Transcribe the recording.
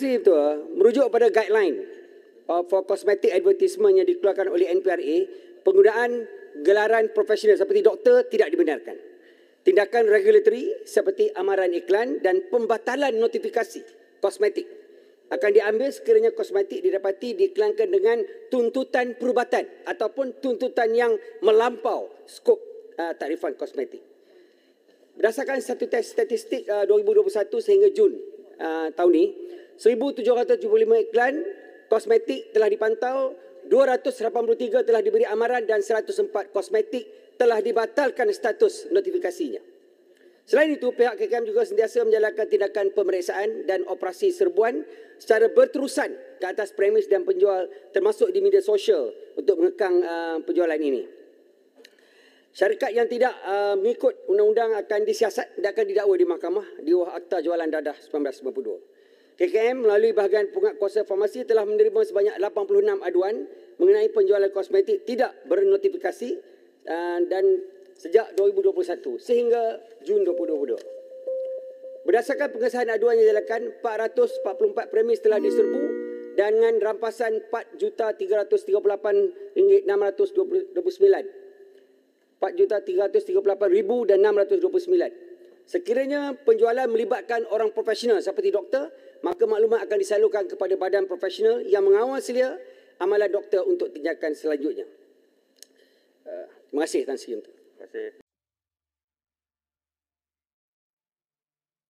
Sri itu ah, merujuk pada guideline for cosmetic advertisement yang dikeluarkan oleh NPRA, penggunaan gelaran profesional seperti doktor tidak dibenarkan. Tindakan regulatory seperti amaran iklan dan pembatalan notifikasi kosmetik akan diambil sekiranya kosmetik didapati diiklankan dengan tuntutan perubatan ataupun tuntutan yang melampau skop uh, takrifan kosmetik. Berdasarkan satu statistik uh, 2021 sehingga Jun uh, tahun ini, 1775 iklan kosmetik telah dipantau, 283 telah diberi amaran dan 104 kosmetik telah dibatalkan status notifikasinya. Selain itu, pihak KKM juga sentiasa menjalankan tindakan pemeriksaan dan operasi serbuan secara berterusan ke atas premis dan penjual termasuk di media sosial untuk mengekang uh, penjualan ini. Syarikat yang tidak uh, mengikut undang-undang akan disiasat dan akan didakwa di mahkamah di bawah Akta Jualan Dadah 1992. KKM melalui bahagian pengat kuasa farmasi telah menerima sebanyak 86 aduan mengenai penjualan kosmetik tidak bernotifikasi uh, dan sejak 2021 sehingga Jun 2022. Berdasarkan pengesahan aduan yang dilakukan, 444 premis telah diserbu dengan rampasan RM4,338,629. 4,338,629. Sekiranya penjualan melibatkan orang profesional seperti doktor, maka maklumat akan disalurkan kepada badan profesional yang mengawal selia amalan doktor untuk tindakan selanjutnya. Uh, terima kasih Tan Sri. Terima kasih.